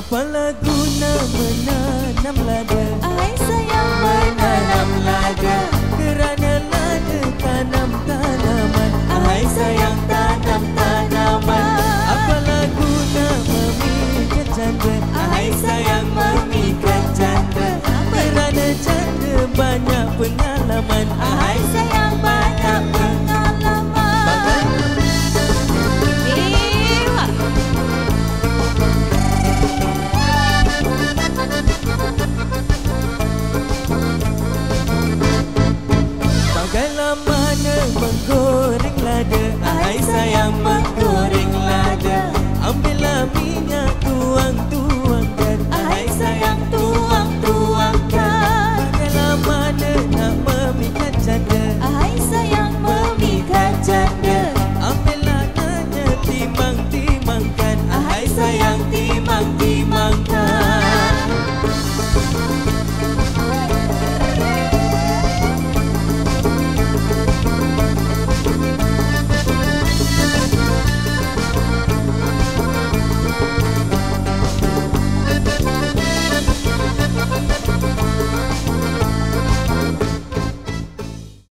Apalah guna menanam lada Ai sayang menanam lada Kerana lada tanam tanaman. Ai sayang tanam tanaman. Apalah guna memikat janda? Ai sayang memikat janda. Kerana janda banyak pengalaman. Ai sayang Ahai sayang